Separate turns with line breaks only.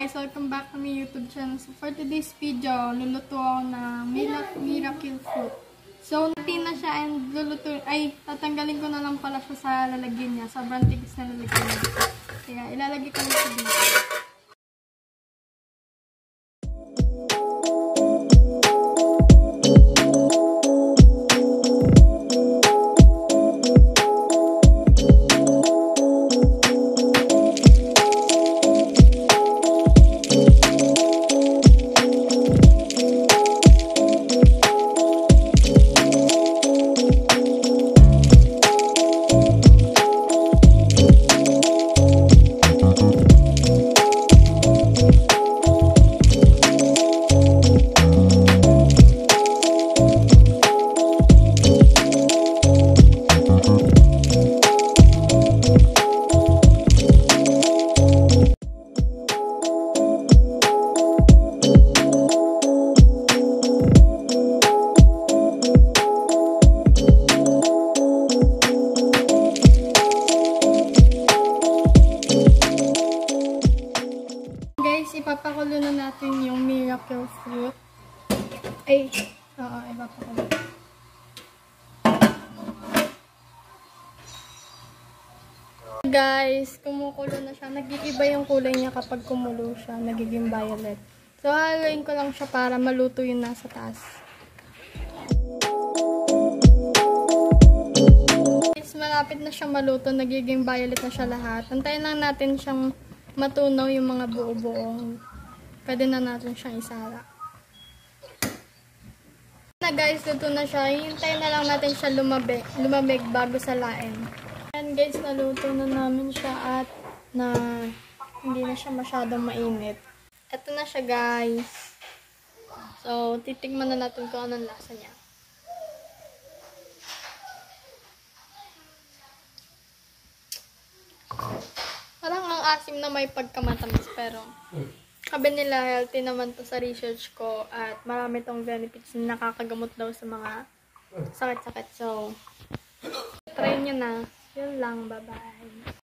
guys, welcome back to my YouTube channel. So for today's video, luluto ako ng miracle, miracle fruit. So, nati na siya and luluto, ay, tatanggalin ko na lang pala siya sa lalagyan niya. Sobrang tigis na lalagyan niya. Kaya, ilalagay ko na siya dito. Ipapakulo na natin yung miracle fruit. Ay, oo, ipapakulo. Guys, kumukulo na siya. Nag-iiba yung kulay niya kapag kumulo siya. Nagiging violet. So, haluin ko lang siya para maluto yung nasa taas. Guys, malapit na siya maluto. Nagiging violet na siya lahat. Antayin lang natin siyang matunaw yung mga buo-buo. Pwede na natin siyang isara. Na guys, luto na siya. Hintayin na lang natin siya lumabig, lumabig bago salain. And guys, naluto na namin siya at na hindi na siya masyadong mainit. Ito na siya guys. So, titigman na natin kung anong lasa niya. Parang ang asim na may pagkamatamis pero sabi nila healthy naman to sa research ko at marami tong benefits na nakakagamot daw sa mga sakit-sakit. So, try nyo na. Yun lang. Bye-bye.